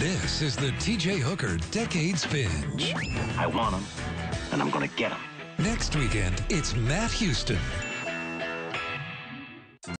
This is the TJ Hooker Decades Binge. I want them, and I'm going to get them. Next weekend, it's Matt Houston.